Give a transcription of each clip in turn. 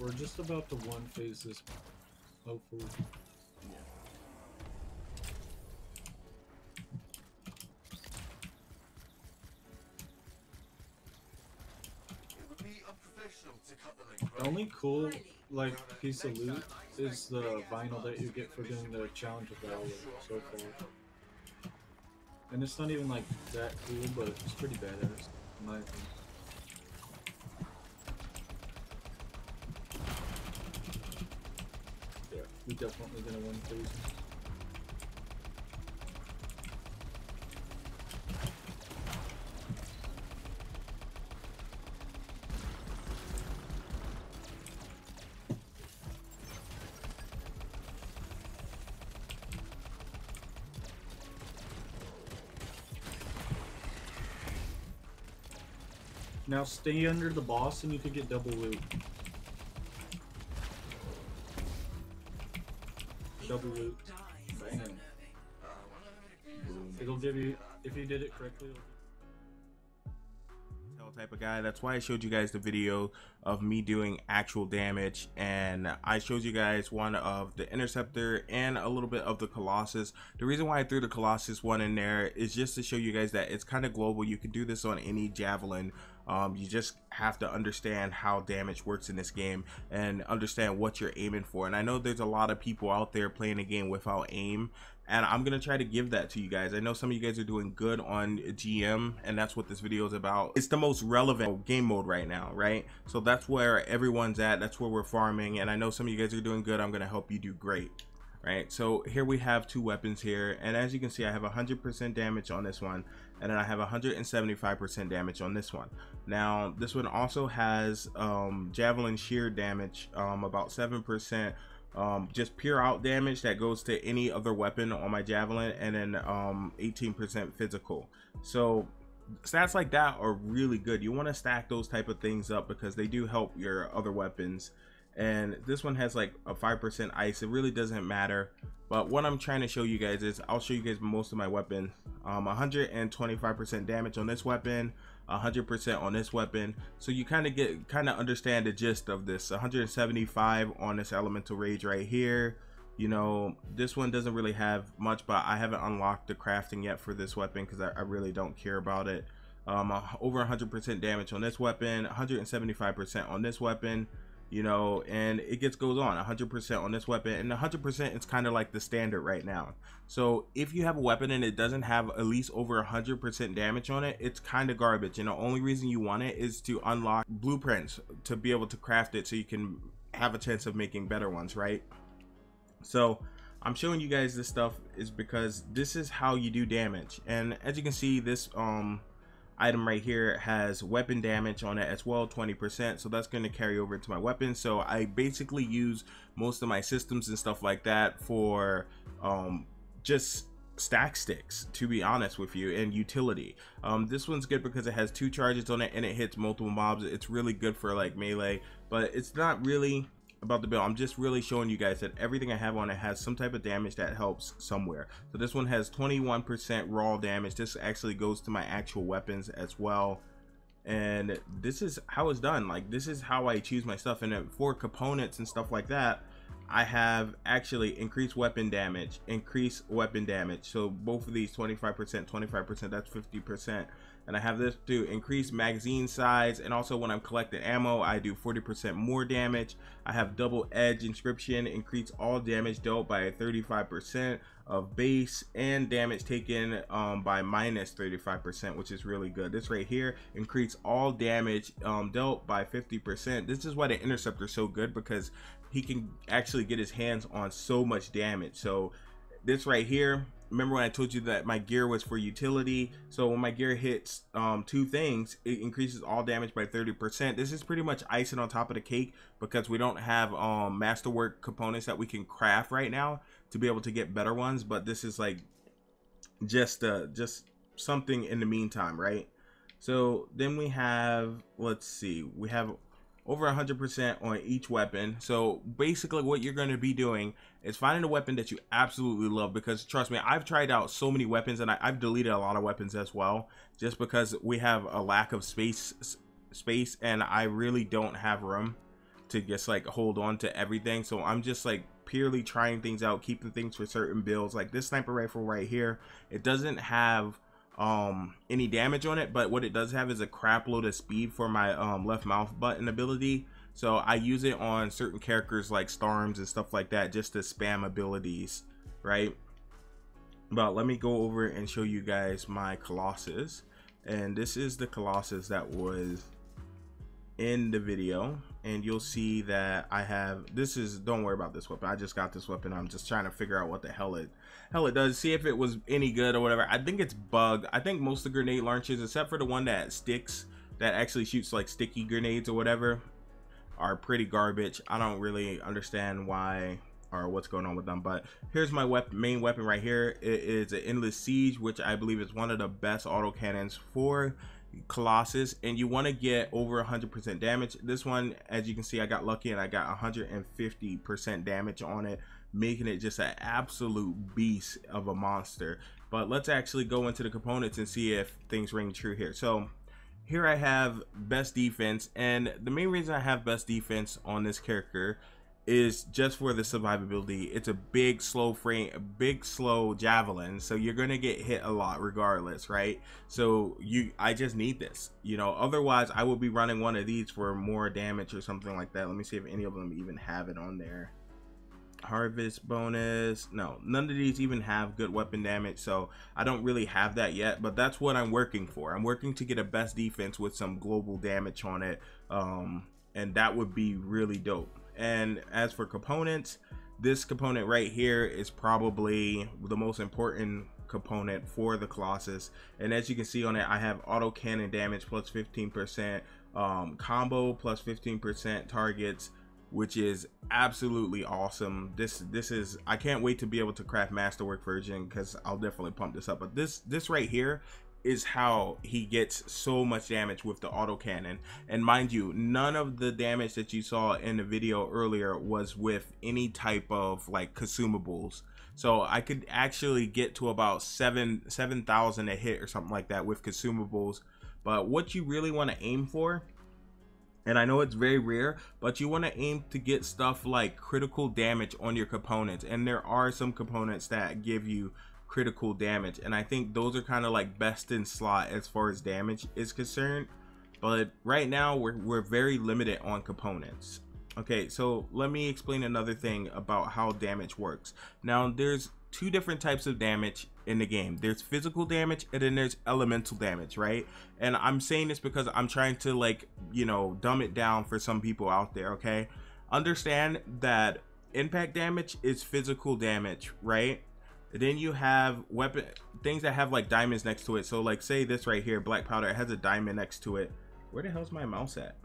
We're just about to one phase this, hopefully. It would be unprofessional to cut the link, The right? only cool like piece of loot is the vinyl that you get for doing the challenge of the hour so far. And it's not even like that cool, but it's pretty badass, in my opinion. Yeah, we definitely gonna win phase. Now stay under the boss and you could get double loot. Double loot. Bang. It'll give you, if you did it correctly, type of guy. That's why I showed you guys the video of me doing actual damage and I showed you guys one of the Interceptor and a little bit of the Colossus. The reason why I threw the Colossus one in there is just to show you guys that it's kind of global. You can do this on any Javelin. Um, you just have to understand how damage works in this game and understand what you're aiming for. And I know there's a lot of people out there playing a game without aim and I'm gonna try to give that to you guys. I know some of you guys are doing good on GM, and that's what this video is about. It's the most relevant game mode right now, right? So that's where everyone's at. That's where we're farming, and I know some of you guys are doing good. I'm gonna help you do great, right? So here we have two weapons here, and as you can see, I have 100% damage on this one, and then I have 175% damage on this one. Now this one also has um, javelin shear damage, um, about 7% um, just pure out damage that goes to any other weapon on my javelin and then um 18% physical. So stats like that are really good. You want to stack those type of things up because they do help your other weapons. And this one has like a 5% ice. It really doesn't matter. But what I'm trying to show you guys is I'll show you guys most of my weapon. Um 125% damage on this weapon 100% on this weapon. So you kind of get kind of understand the gist of this. 175 on this elemental rage right here. You know this one doesn't really have much but I haven't unlocked the crafting yet for this weapon because I, I really don't care about it. Um over 100% damage on this weapon 175% on this weapon you know and it gets goes on 100% on this weapon and 100% it's kind of like the standard right now. So if you have a weapon and it doesn't have at least over 100% damage on it it's kind of garbage and the only reason you want it is to unlock blueprints to be able to craft it so you can have a chance of making better ones right? So I'm showing you guys this stuff is because this is how you do damage and as you can see this um item right here has weapon damage on it as well 20% so that's going to carry over to my weapon so I basically use most of my systems and stuff like that for um, just stack sticks to be honest with you and utility. Um, this one's good because it has two charges on it and it hits multiple mobs. It's really good for like melee but it's not really about the build i'm just really showing you guys that everything i have on it has some type of damage that helps somewhere. So this one has 21 percent raw damage. This actually goes to my actual weapons as well. And this is how it's done. Like this is how i choose my stuff. And for components and stuff like that I have actually increased weapon damage, increased weapon damage. So both of these 25%, 25%, that's 50%. And I have this to increase magazine size. And also when I'm collecting ammo, I do 40% more damage. I have double edge inscription, increase all damage dealt by 35% of base and damage taken um, by minus 35%, which is really good. This right here, increase all damage um, dealt by 50%. This is why the Interceptor is so good because he can actually get his hands on so much damage so this right here remember when I told you that my gear was for utility? So when my gear hits um, two things it increases all damage by 30% this is pretty much icing on top of the cake because we don't have um, masterwork components that we can craft right now to be able to get better ones but this is like just uh just something in the meantime right? So then we have let's see we have over 100% on each weapon. So basically what you're going to be doing is finding a weapon that you absolutely love because trust me, I've tried out so many weapons and I, have deleted a lot of weapons as well just because we have a lack of space space and I really don't have room to just like hold on to everything. So I'm just like purely trying things out, keeping things for certain builds. Like this sniper rifle right here, it doesn't have um any damage on it but what it does have is a crap load of speed for my um left mouse button ability. So i use it on certain characters like storms and stuff like that just to spam abilities right? But let me go over and show you guys my colossus. And this is the colossus that was in the video and you'll see that I have this is don't worry about this weapon. I just got this weapon. I'm just trying to figure out what the hell it hell it does. See if it was any good or whatever. I think it's bugged I think most of the grenade launchers except for the one that sticks that actually shoots like sticky grenades or whatever are pretty garbage. I don't really understand why or what's going on with them but here's my weapon main weapon right here. It is an endless siege which I believe is one of the best auto cannons for Colossus and you want to get over 100% damage. This one, as you can see, I got lucky and I got 150% damage on it, making it just an absolute beast of a monster. But let's actually go into the components and see if things ring true here. So here I have best defense and the main reason I have best defense on this character is just for the survivability. It's a big slow frame, a big slow javelin, so you're gonna get hit a lot regardless, right? So you, I just need this, you know. Otherwise, I would be running one of these for more damage or something like that. Let me see if any of them even have it on there. Harvest bonus, no, none of these even have good weapon damage, so I don't really have that yet. But that's what I'm working for. I'm working to get a best defense with some global damage on it, um, and that would be really dope and as for components, this component right here is probably the most important component for the Colossus. And as you can see on it, I have auto cannon damage plus 15%, um, combo plus 15% targets, which is absolutely awesome. This this is I can't wait to be able to craft masterwork version because I'll definitely pump this up. But this this right here is how he gets so much damage with the autocannon. And mind you, none of the damage that you saw in the video earlier was with any type of like consumables. So I could actually get to about seven seven thousand a hit or something like that with consumables. But what you really want to aim for, and I know it's very rare, but you want to aim to get stuff like critical damage on your components. And there are some components that give you critical damage and i think those are kind of like best in slot as far as damage is concerned but right now we're, we're very limited on components. Okay so let me explain another thing about how damage works. Now there's two different types of damage in the game. There's physical damage and then there's elemental damage right? And i'm saying this because i'm trying to like you know dumb it down for some people out there okay? Understand that impact damage is physical damage right then you have weapon things that have like diamonds next to it. So like say this right here black powder it has a diamond next to it. Where the hell's my mouse at?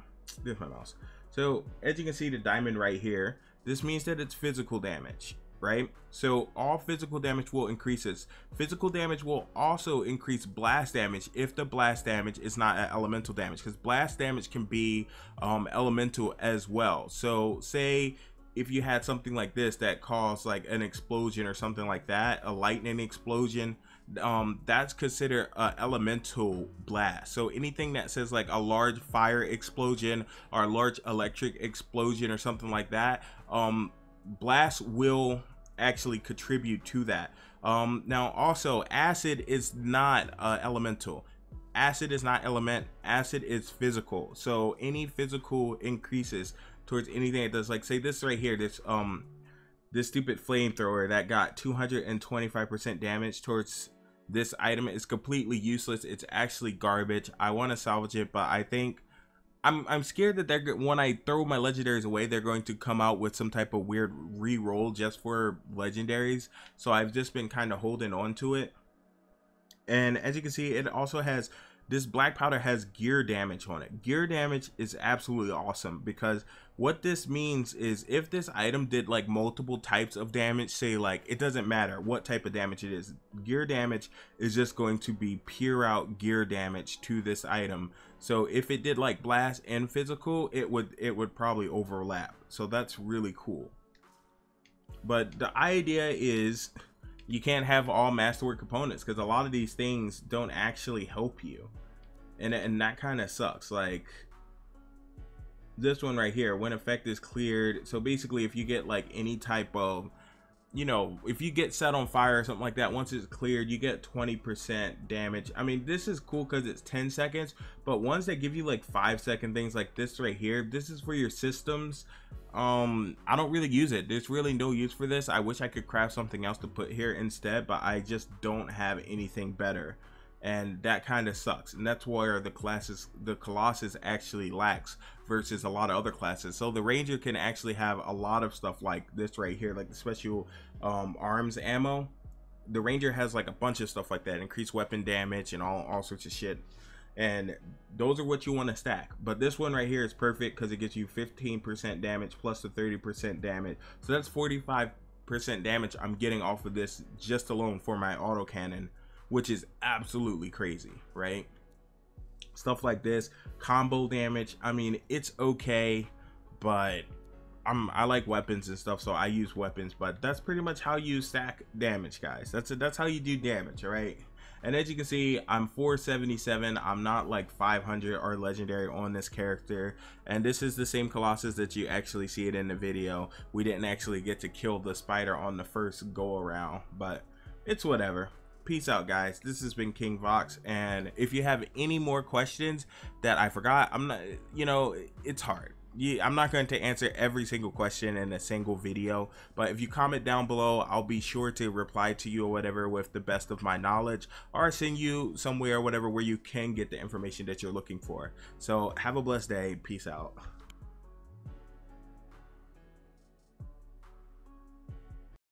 There's my mouse. So as you can see the diamond right here this means that it's physical damage right? So all physical damage will increases physical damage will also increase blast damage if the blast damage is not elemental damage because blast damage can be um, elemental as well. So say if you had something like this that caused like an explosion or something like that, a lightning explosion, um, that's considered a elemental blast. So anything that says like a large fire explosion or a large electric explosion or something like that, um, blast will actually contribute to that. Um, now also acid is not uh, elemental acid is not element acid is physical so any physical increases towards anything that does like say this right here this um this stupid flamethrower that got 225% damage towards this item is completely useless. It's actually garbage. I want to salvage it but i think i'm i'm scared that they're when i throw my legendaries away they're going to come out with some type of weird re-roll just for legendaries. So i've just been kind of holding on to it. And as you can see it also has this black powder has gear damage on it. Gear damage is absolutely awesome because what this means is if this item did like multiple types of damage, say like it doesn't matter what type of damage it is, gear damage is just going to be pure out gear damage to this item. So if it did like blast and physical, it would it would probably overlap. So that's really cool. But the idea is you can't have all masterwork components because a lot of these things don't actually help you. And, and that kind of sucks like this one right here when effect is cleared so basically if you get like any type of you know if you get set on fire or something like that once it's cleared you get 20 percent damage. I mean this is cool because it's 10 seconds but ones that give you like five second things like this right here this is for your systems. Um i don't really use it. There's really no use for this. I wish i could craft something else to put here instead but i just don't have anything better and that kind of sucks. And that's where the classes the colossus actually lacks versus a lot of other classes. So the ranger can actually have a lot of stuff like this right here like the special um, arms ammo. The ranger has like a bunch of stuff like that increased weapon damage and all, all sorts of shit. And those are what you want to stack. But this one right here is perfect because it gets you 15% damage plus the 30% damage. So that's 45% damage I'm getting off of this just alone for my auto cannon which is absolutely crazy right? Stuff like this combo damage I mean it's okay but I'm I like weapons and stuff so I use weapons but that's pretty much how you stack damage guys. That's a, that's how you do damage right? And as you can see i'm 477 i'm not like 500 or legendary on this character and this is the same colossus that you actually see it in the video. We didn't actually get to kill the spider on the first go around but it's whatever peace out guys this has been king vox and if you have any more questions that i forgot i'm not you know it's hard I'm not going to answer every single question in a single video, but if you comment down below, I'll be sure to reply to you or whatever with the best of my knowledge or send you somewhere or whatever where you can get the information that you're looking for. So have a blessed day. Peace out.